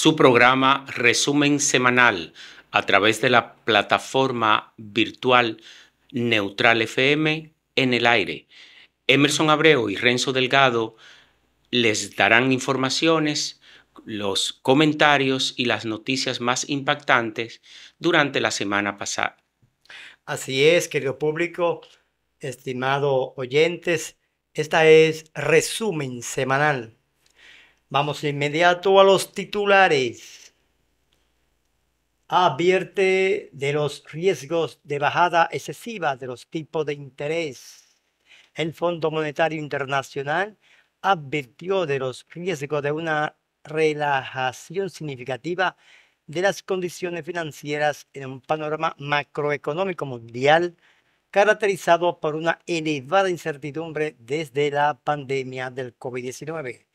su programa Resumen Semanal a través de la plataforma virtual Neutral FM en el aire. Emerson Abreu y Renzo Delgado les darán informaciones, los comentarios y las noticias más impactantes durante la semana pasada. Así es, querido público, estimado oyentes, esta es resumen semanal. Vamos inmediato a los titulares. Advierte de los riesgos de bajada excesiva de los tipos de interés. El Fondo Monetario Internacional advirtió de los riesgos de una relajación significativa de las condiciones financieras en un panorama macroeconómico mundial caracterizado por una elevada incertidumbre desde la pandemia del COVID-19.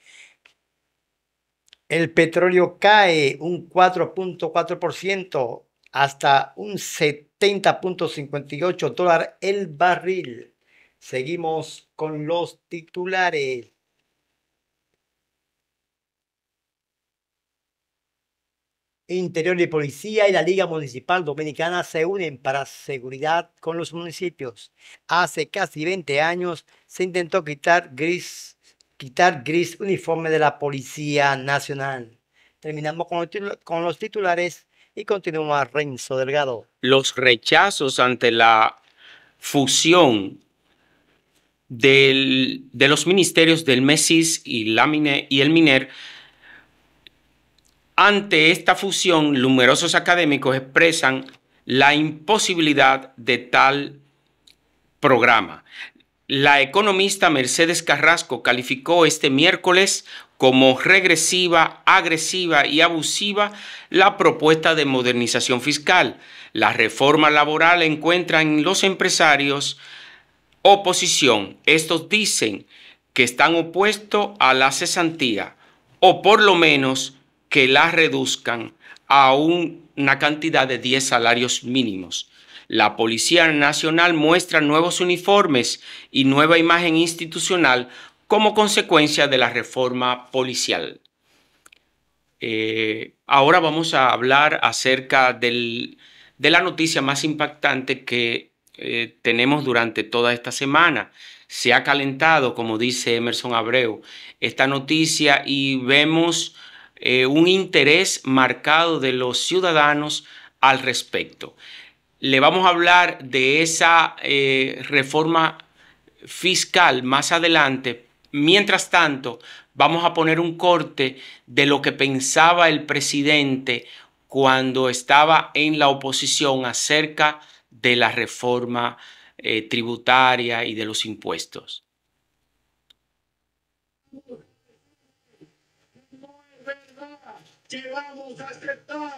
El petróleo cae un 4.4% hasta un 70.58 dólares el barril. Seguimos con los titulares. Interior y Policía y la Liga Municipal Dominicana se unen para seguridad con los municipios. Hace casi 20 años se intentó quitar gris, quitar gris uniforme de la Policía Nacional. Terminamos con, los titulares y continúa Renzo Delgado. Los rechazos ante la fusión de los ministerios del MESIS y, la y el MINER ante esta fusión, numerosos académicos expresan la imposibilidad de tal programa. La economista Mercedes Carrasco calificó este miércoles como regresiva, agresiva y abusiva la propuesta de modernización fiscal. La reforma laboral encuentra en los empresarios oposición. Estos dicen que están opuestos a la cesantía o por lo menos que la reduzcan a una cantidad de 10 salarios mínimos. La Policía Nacional muestra nuevos uniformes y nueva imagen institucional como consecuencia de la reforma policial. Eh, ahora vamos a hablar acerca de la noticia más impactante que eh, tenemos durante toda esta semana. Se ha calentado, como dice Emerson Abreu, esta noticia y vemos eh, un interés marcado de los ciudadanos al respecto. Le vamos a hablar de esa eh, reforma fiscal más adelante. Mientras tanto, vamos a poner un corte de lo que pensaba el presidente cuando estaba en la oposición acerca de la reforma eh, tributaria y de los impuestos que vamos a aceptar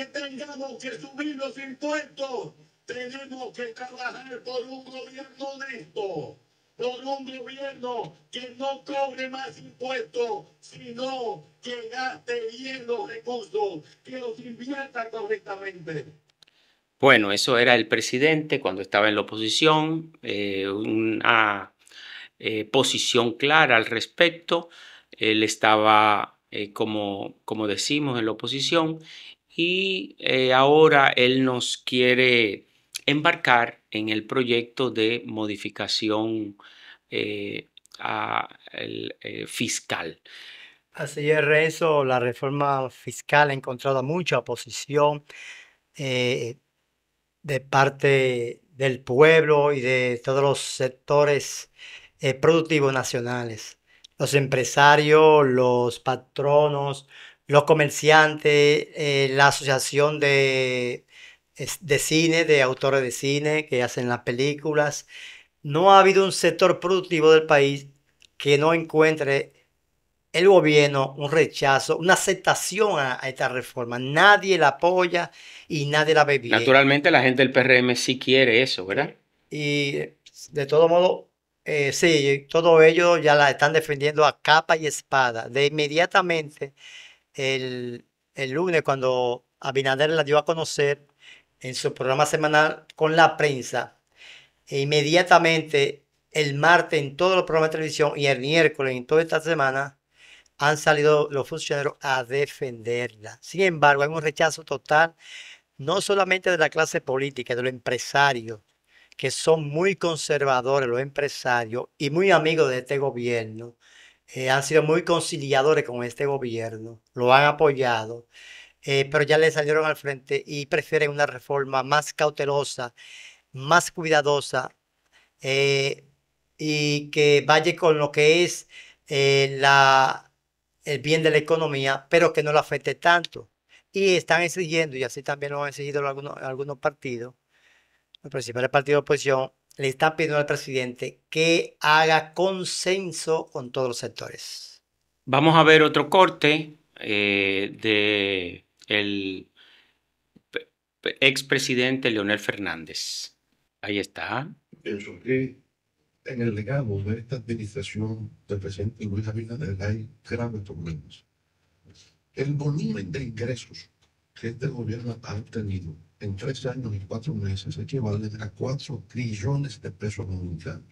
que tengamos que subir los impuestos. Tenemos que trabajar por un gobierno honesto, por un gobierno que no cobre más impuestos, sino que gaste bien los recursos, que los invierta correctamente. Bueno, eso era el presidente cuando estaba en la oposición, eh, una eh, posición clara al respecto. Él estaba eh, como, como decimos en la oposición, y eh, ahora él nos quiere embarcar en el proyecto de modificación eh, fiscal. Así es, Rezo, la reforma fiscal ha encontrado mucha oposición de parte del pueblo y de todos los sectores productivos nacionales los empresarios, los patronos, los comerciantes, eh, la asociación de, de cine, de autores de cine que hacen las películas. No ha habido un sector productivo del país que no encuentre el gobierno un rechazo, una aceptación a, esta reforma. Nadie la apoya y nadie la ve bien. Naturalmente la gente del PRM sí quiere eso, ¿verdad? Y de todo modo, eh, sí, todo ello ya la están defendiendo a capa y espada. De inmediatamente, el, el lunes, cuando Abinader la dio a conocer en su programa semanal con la prensa, e inmediatamente el martes en todos los programas de televisión y el miércoles en toda esta semana, han salido los funcionarios a defenderla. Sin embargo, hay un rechazo total, no solamente de la clase política, de los empresarios, que son muy conservadores, los empresarios, y muy amigos de este gobierno. Eh, han sido muy conciliadores con este gobierno, lo han apoyado, eh, pero ya le salieron al frente y prefieren una reforma más cautelosa, más cuidadosa eh, y que vaya con lo que es la el bien de la economía, pero que no lo afecte tanto. Y están exigiendo, y así también lo han exigido algunos, algunos partidos, los principales partidos de oposición, le están pidiendo al presidente que haga consenso con todos los sectores. Vamos a ver otro corte eh, de el expresidente Leonel Fernández. Ahí está. Pienso que en el legado de esta administración del presidente Luis Abinader hay graves problemas. El volumen de ingresos que este gobierno ha obtenido en tres años y cuatro meses equivale a cuatro trillones de pesos dominicanos.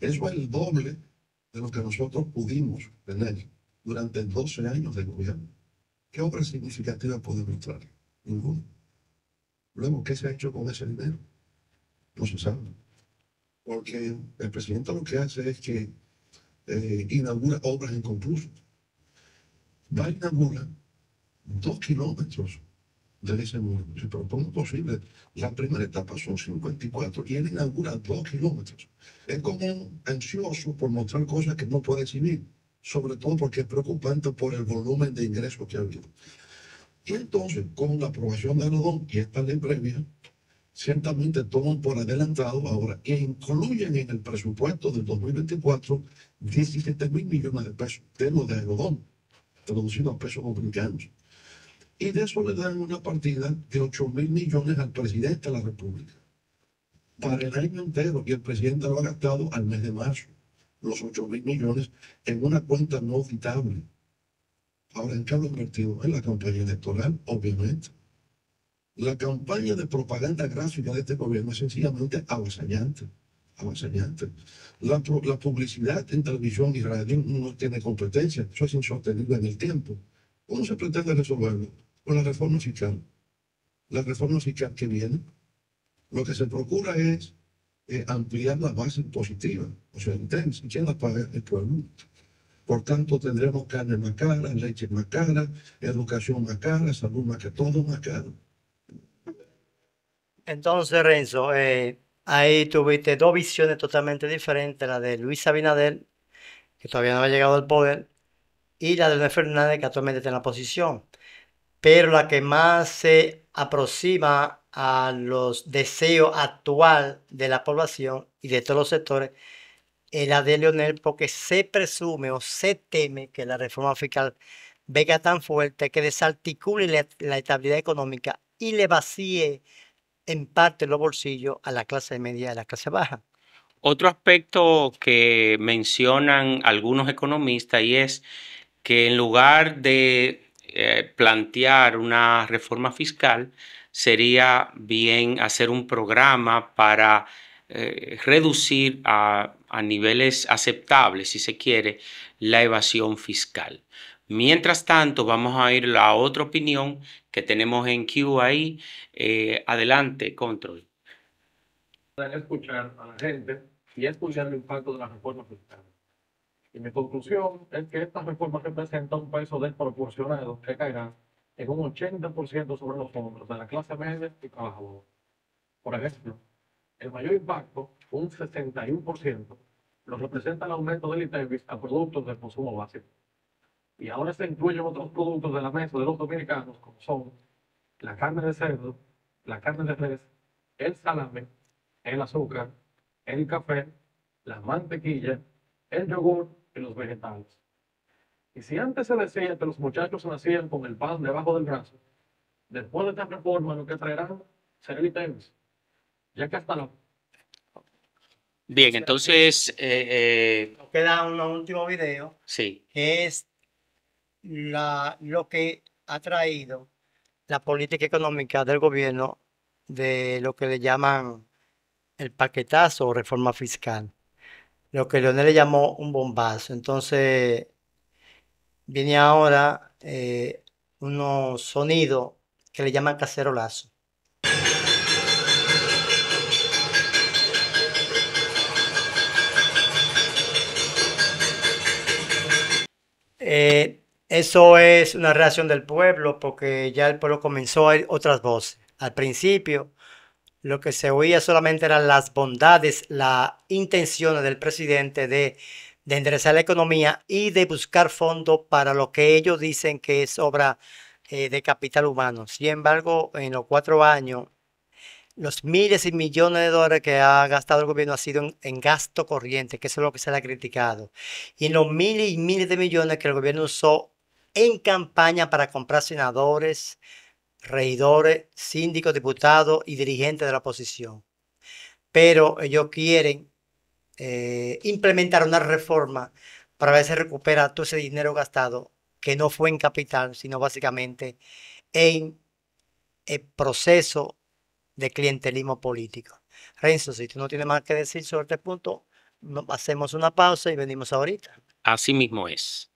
Eso es el doble de lo que nosotros pudimos tener durante 12 años de gobierno. ¿Qué obra significativa podemos mostrar? Ninguna. Luego, ¿qué se ha hecho con ese dinero? No se sabe porque el presidente lo que hace es que eh, inaugura obras inconclusas. Va a inaugurar dos kilómetros de ese muro. Si propongo posible, la primera etapa son 54 y él inaugura dos kilómetros. Es como ansioso por mostrar cosas que no puede exhibir, sobre todo porque es preocupante por el volumen de ingresos que ha habido. Y entonces, con la aprobación de Rodón y esta ley previa, ciertamente toman por adelantado ahora e incluyen en el presupuesto del 2024 17 mil millones de pesos de lo de Aerodón, traducido a pesos dominicanos. Y de eso le dan una partida de 8 mil millones al presidente de la República para el año entero y el presidente lo ha gastado al mes de marzo, los 8 mil millones en una cuenta no auditable. Ahora, ¿en qué lo invertido? En la campaña electoral, obviamente. La campaña de propaganda gráfica de este gobierno es sencillamente avasallante. avasallante. La, la publicidad en televisión y radio no tiene competencia. Eso es insostenible en el tiempo. ¿Cómo se pretende resolverlo? Con la reforma fiscal. La reforma fiscal que viene, lo que se procura es eh, ampliar la base positiva. O sea, ¿quién la paga? El pueblo. Por tanto, tendremos carne más cara, leche más cara, educación más cara, salud más cara, todo más caro. Entonces, Renzo, eh, ahí tuviste dos visiones totalmente diferentes, la de Luis Abinader, que todavía no ha llegado al poder, y la de Fernández, que actualmente está en la posición. Pero la que más se aproxima a los deseos actual de la población y de todos los sectores es la de Leonel, porque se presume o se teme que la reforma fiscal venga tan fuerte que desarticule la, estabilidad económica y le vacíe en parte los bolsillos a la clase media y a la clase baja. Otro aspecto que mencionan algunos economistas y es que en lugar de eh, plantear una reforma fiscal, sería bien hacer un programa para eh, reducir a, niveles aceptables, si se quiere, la evasión fiscal. Mientras tanto, vamos a ir a otra opinión que tenemos en Q ahí. Eh, adelante, Control. Escuchar a la gente y escuchar el impacto de la reforma fiscal. Y mi conclusión es que esta reforma representa un peso desproporcionado que caerá en un 80% sobre los hombros de la clase media y trabajadores. Por ejemplo, el mayor impacto, un 61%, lo representa el aumento del ITEVIS a productos de consumo básico y ahora se incluyen otros productos de la mesa de los dominicanos, como son la carne de cerdo, la carne de res, el salame, el azúcar, el café, la mantequilla, el yogur y los vegetales. Y si antes se decía que los muchachos nacían con el pan debajo del brazo, después de esta reforma lo que traerán será el ya que hasta la... Bien, entonces... Eh, eh, Nos queda un último video. Sí. Que es la, lo que ha traído la política económica del gobierno de lo que le llaman el paquetazo o reforma fiscal. Lo que Leonel le llamó un bombazo. Entonces, viene ahora eh, unos sonidos que le llaman cacerolazo. Eh, eso es una reacción del pueblo porque ya el pueblo comenzó a oír otras voces. Al principio, lo que se oía solamente eran las bondades, las intenciones del presidente de, de enderezar la economía y de buscar fondos para lo que ellos dicen que es obra eh, de capital humano. Sin embargo, en los cuatro años, los miles y millones de dólares que ha gastado el gobierno ha sido en, gasto corriente, que eso es lo que se le ha criticado. Y los miles y miles de millones que el gobierno usó en campaña para comprar senadores, regidores, síndicos, diputados y dirigentes de la oposición. Pero ellos quieren eh, implementar una reforma para ver si recupera todo ese dinero gastado, que no fue en capital, sino básicamente en el proceso de clientelismo político. Renzo, si tú no tienes más que decir sobre este punto, hacemos una pausa y venimos ahorita. Así mismo es.